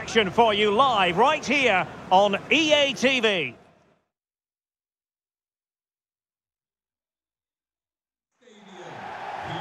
action for you live right here on EA TV.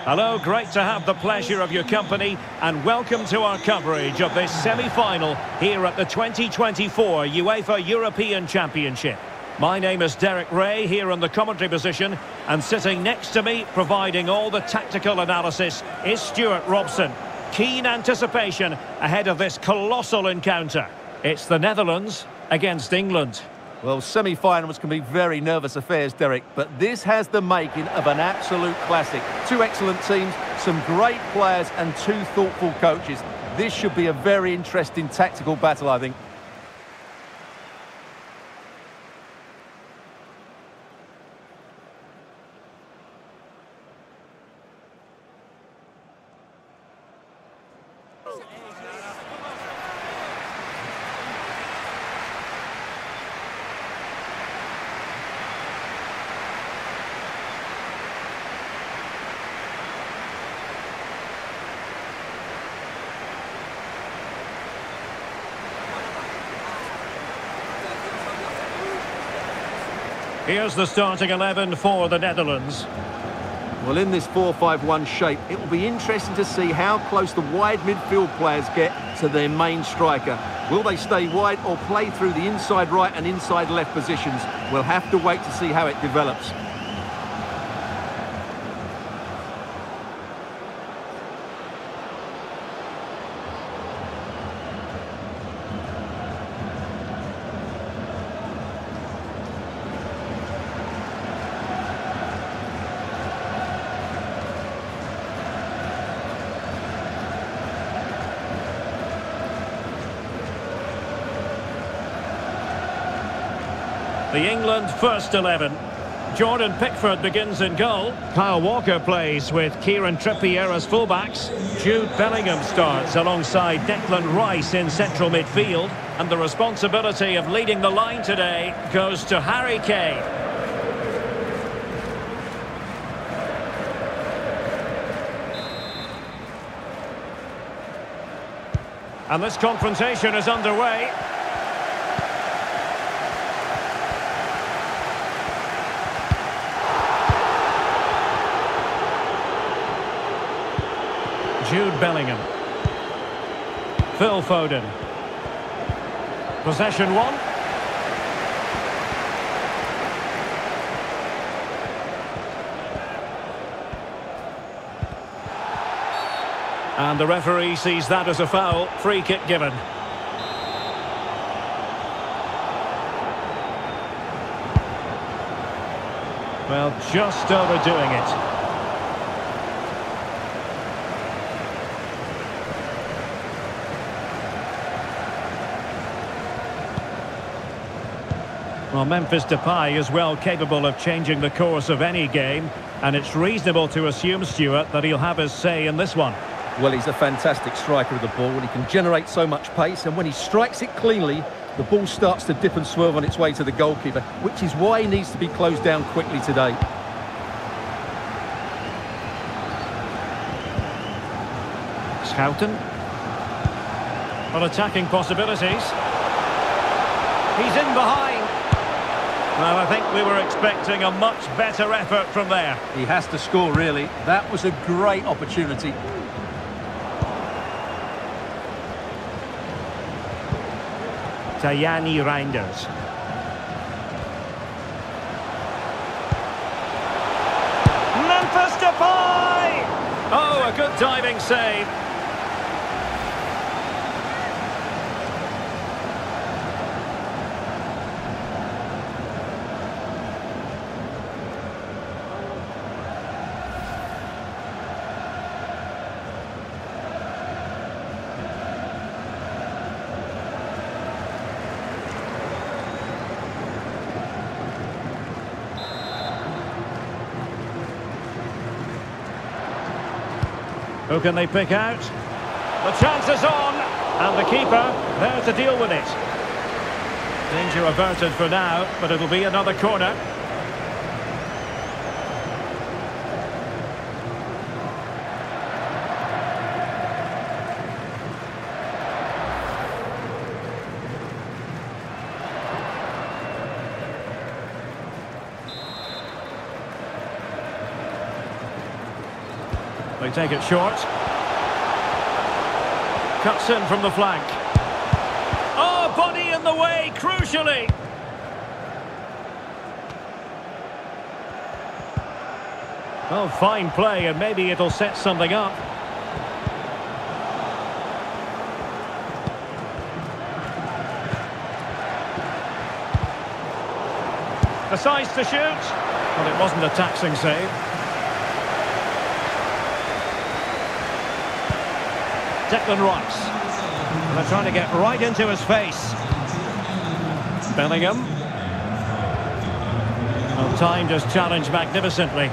Hello, great to have the pleasure of your company and welcome to our coverage of this semi-final here at the 2024 UEFA European Championship. My name is Derek Rae here in the commentary position and sitting next to me providing all the tactical analysis is Stewart Robson. Keen anticipation ahead of this colossal encounter. It's the Netherlands against England. Well, semi-finals can be very nervous affairs, Derek, but this has the making of an absolute classic. Two excellent teams, some great players and two thoughtful coaches. This should be a very interesting tactical battle, I think. Here's the starting 11 for the Netherlands. Well, in this 4-5-1 shape, it will be interesting to see how close the wide midfield players get to their main striker. Will they stay wide or play through the inside right and inside left positions? We'll have to wait to see how it develops. The England first 11. Jordan Pickford begins in goal. Kyle Walker plays with Kieran Trippier as fullbacks. Jude Bellingham starts alongside Declan Rice in central midfield. And the responsibility of leading the line today goes to Harry Kane. And this confrontation is underway. Jude Bellingham. Phil Foden. Possession one. And the referee sees that as a foul. Free kick given. Well, just overdoing it. Well, Memphis Depay is well capable of changing the course of any game, and it's reasonable to assume, Stewart, that he'll have his say in this one. Well, he's a fantastic striker of the ball, and he can generate so much pace, and when he strikes it cleanly, the ball starts to dip and swerve on its way to the goalkeeper, which is why he needs to be closed down quickly today. Schouten. Well, attacking possibilities. He's in behind. Well, I think we were expecting a much better effort from there. He has to score, really. That was a great opportunity. Tijjani Reijnders. Memphis Depay! Oh, a good diving save. Who can they pick out? The chance is on, and the keeper there to deal with it. Danger averted for now, but it'll be another corner. They take it short. Cuts in from the flank. Oh, body in the way, crucially. Oh, fine play, and maybe it'll set something up. Decides to shoot. Well, it wasn't a taxing save. Declan Rice. And they're trying to get right into his face. Bellingham. Well, timed his challenge magnificently.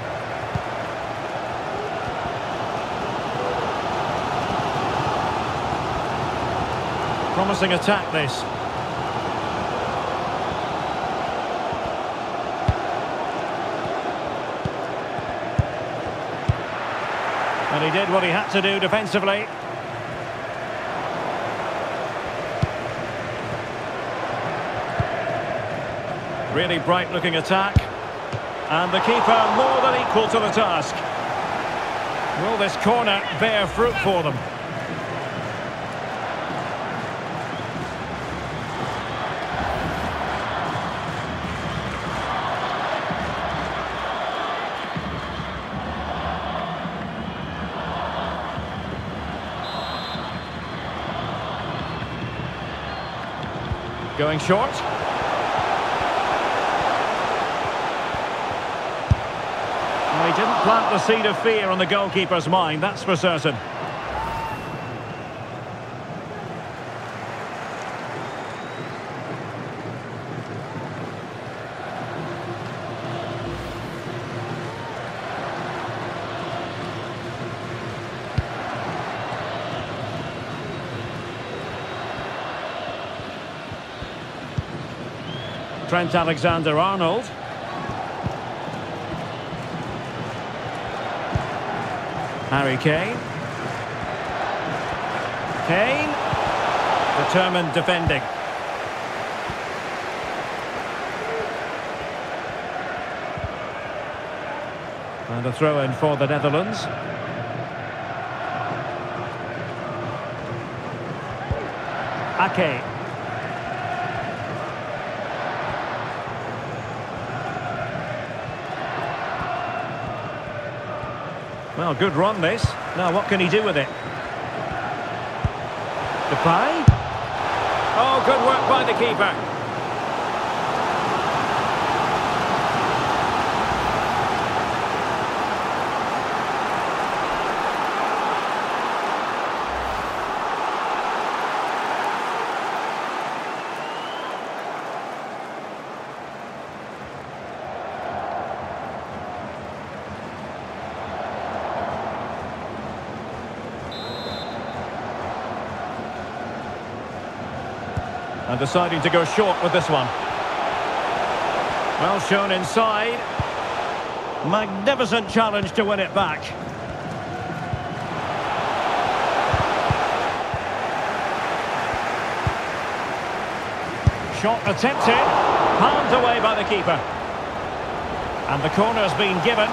Promising attack, this. And he did what he had to do defensively. Really bright looking attack. And the keeper more than equal to the task. Will this corner bear fruit for them? Going short. He didn't plant the seed of fear on the goalkeeper's mind, that's for certain. Trent Alexander-Arnold. Harry Kane. Kane. Determined defending. And a throw-in for the Netherlands. Ake. Well, good run this. Now what can he do with it? Depay? Oh, good work by the keeper. And deciding to go short with this one. Well shown inside. Magnificent challenge to win it back. Shot attempted. Palmed away by the keeper. And the corner's been given.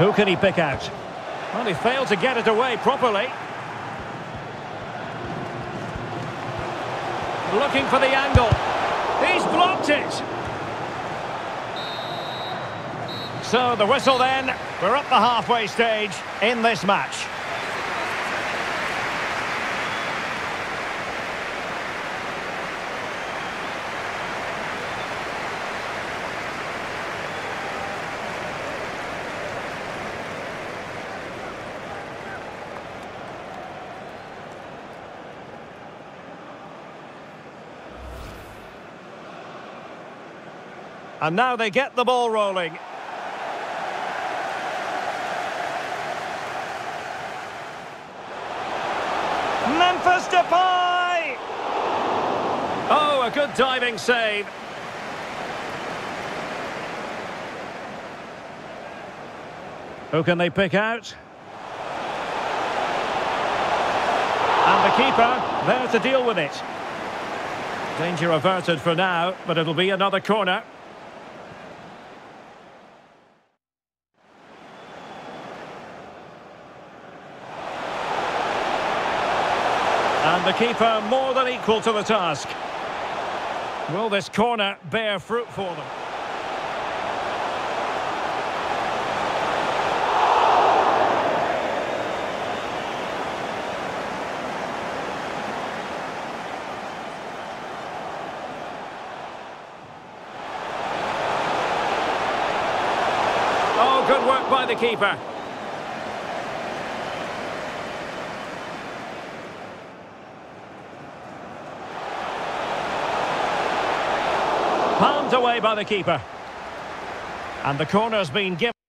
Who can he pick out? Well, he failed to get it away properly. Looking for the angle. He's blocked it. So the whistle then. We're up the halfway stage in this match. And now they get the ball rolling. Memphis Depay! Oh, a good diving save. Who can they pick out? And the keeper there to deal with it. Danger averted for now, but it'll be another corner. And the keeper more than equal to the task. Will this corner bear fruit for them? Oh, good work by the keeper. Palmed away by the keeper. And the corner's been given.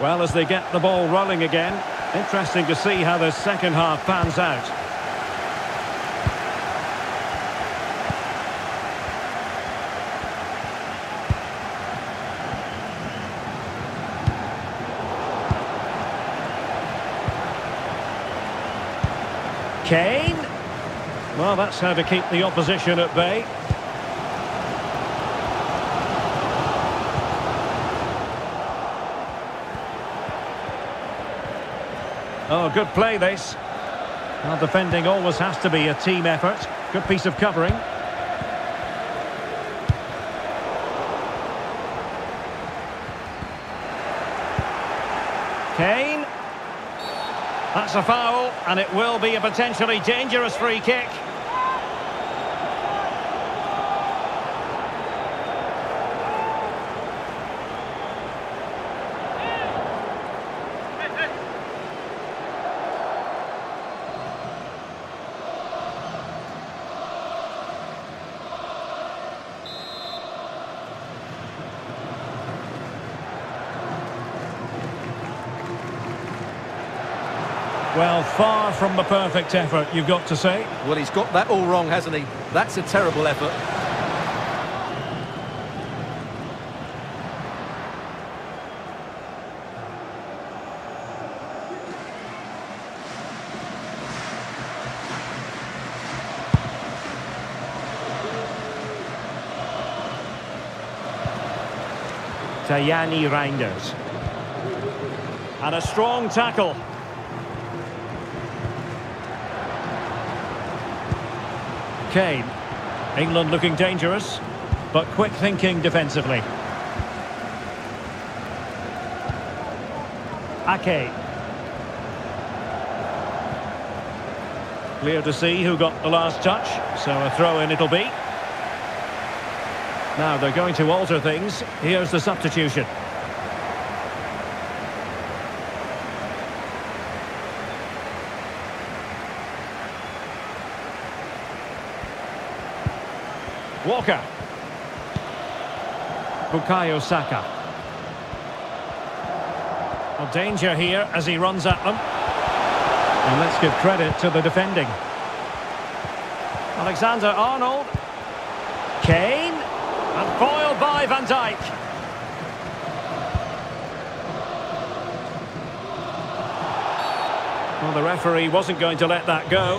Well, as they get the ball rolling again, interesting to see how the second half pans out. Kane. Well, that's how to keep the opposition at bay. Oh, good play this. Well, defending always has to be a team effort. Good piece of covering. Kane. That's a foul, and it will be a potentially dangerous free kick. Well, far from the perfect effort, you've got to say. Well, he's got that all wrong, hasn't he? That's a terrible effort. Tijjani Reijnders. And a strong tackle. Kane. England looking dangerous, but quick thinking defensively. Ake. Clear to see who got the last touch, so a throw-in it'll be. Now they're going to alter things. Here's the substitution. Walker. Bukayo Saka. Well, danger here as he runs at them. And let's give credit to the defending. Alexander Arnold. Kane. And foiled by Van Dijk. Well, the referee wasn't going to let that go.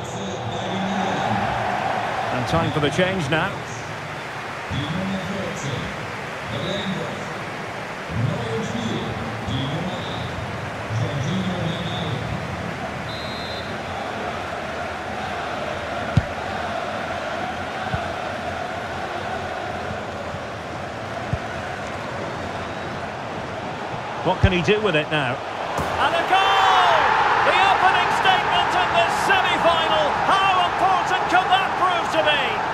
And time for the change now. What can he do with it now? And a goal! The opening statement in this semi-final. How important can that prove to be?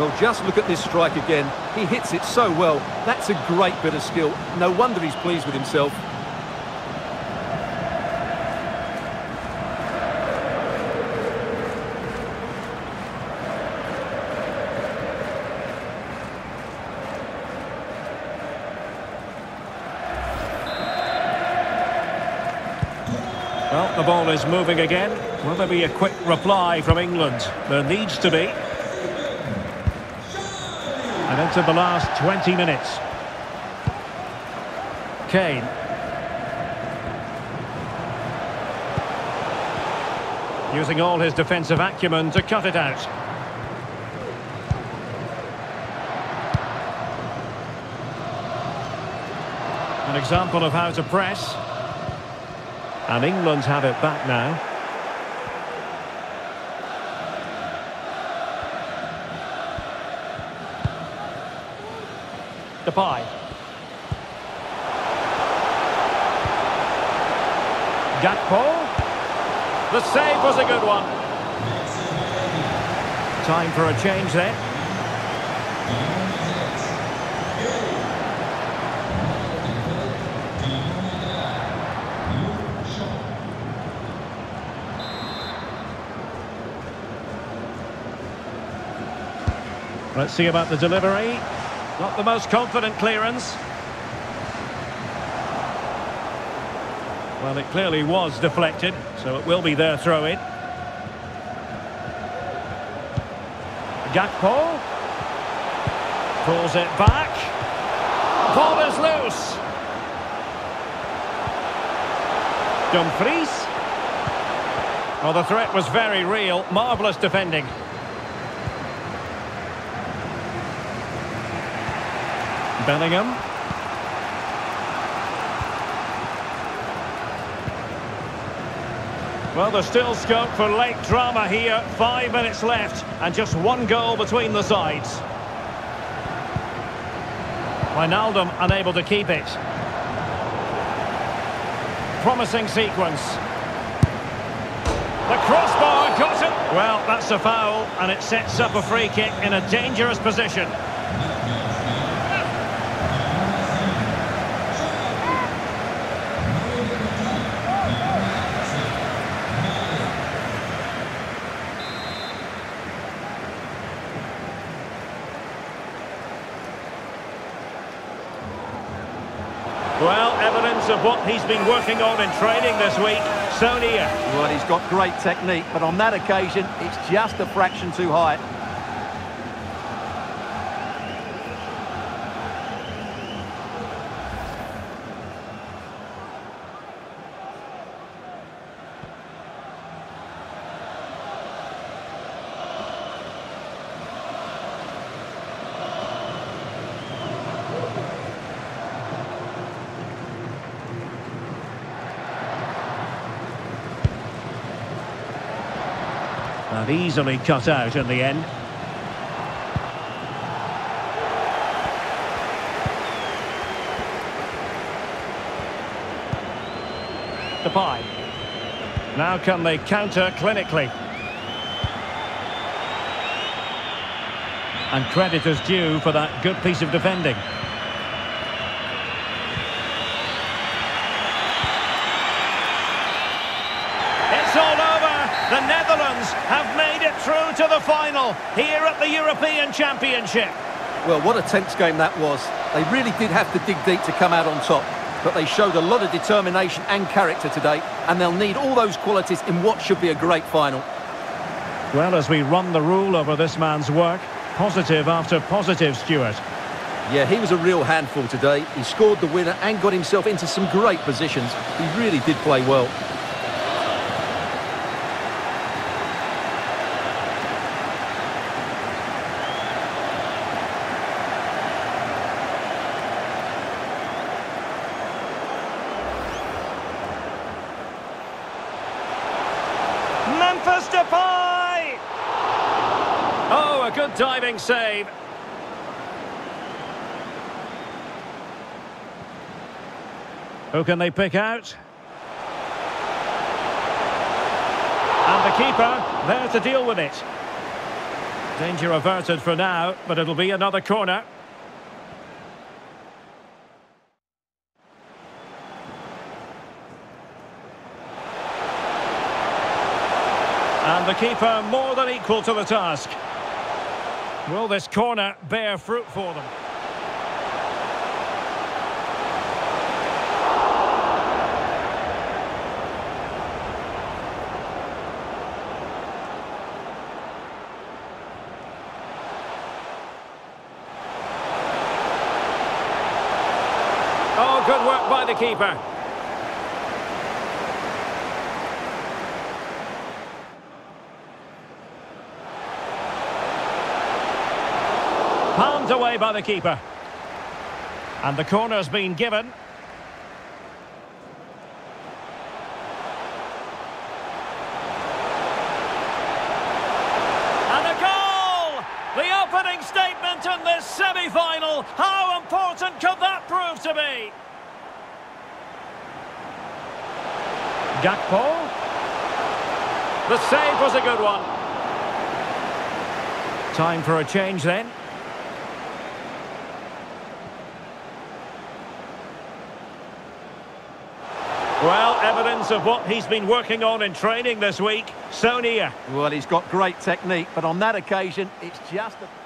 Well, just look at this strike again. He hits it so well. That's a great bit of skill. No wonder he's pleased with himself. Well, the ball is moving again. Will there be a quick reply from England? There needs to be. And into the last 20 minutes. Kane. Using all his defensive acumen to cut it out. An example of how to press. And England have it back now. Depay. Gakpo. The save was a good one. Time for a change there. Let's see about the delivery. Not the most confident clearance. Well, it clearly was deflected, so it will be their throw-in. Gakpo. Pulls it back. Ball is loose. Dumfries. Well, the threat was very real. Marvellous defending. Bellingham. Well, there's still scope for late drama here. Five minutes left and just one goal between the sides. Wijnaldum unable to keep it. Promising sequence. The crossbar got it. Well, that's a foul and it sets up a free kick in a dangerous position. Evidence of what he's been working on in training this week. So near. Well, he's got great technique, but on that occasion, it's just a fraction too high. And easily cut out in the end. The Depay. Now can they counter clinically? And credit is due for that good piece of defending. It's all over. The Netherlands have made it through to the final here at the European Championship. Well, what a tense game that was. They really did have to dig deep to come out on top. But they showed a lot of determination and character today, and they'll need all those qualities in what should be a great final. Well, as we run the rule over this man's work, positive after positive, Stewart. Yeah, he was a real handful today. He scored the winner and got himself into some great positions. He really did play well. Memphis Depay! Oh, a good diving save. Who can they pick out? And the keeper there to deal with it. Danger averted for now, but it'll be another corner. And the keeper more than equal to the task. Will this corner bear fruit for them? Oh, good work by the keeper. Palmed away by the keeper. And the corner's been given. And a goal! The opening statement in this semi-final. How important could that prove to be? Gakpo. The save was a good one. Time for a change then. Well, evidence of what he's been working on in training this week. So near. Well, he's got great technique, but on that occasion, it's just... A...